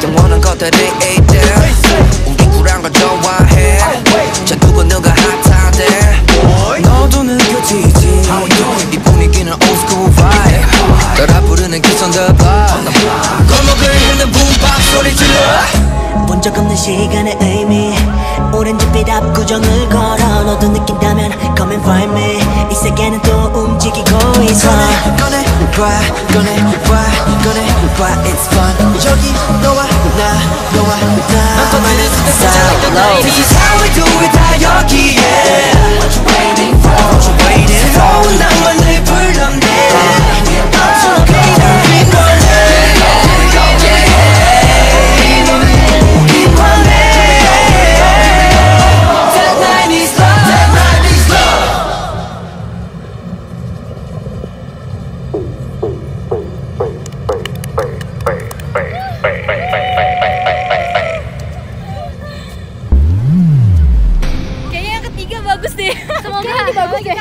Don't wanna go to the 8 본 적 없는 시간의 의미. 오렌지빛 압구정을 걸어 너도 느낀다면 come and find me. 이 세계는 또 움직이고 있어. 꺼내 봐 꺼내 봐 꺼내 봐 it's fun. 여기 너와 나 너와 나. 너만의 스타일 This is how we do 给你一百块钱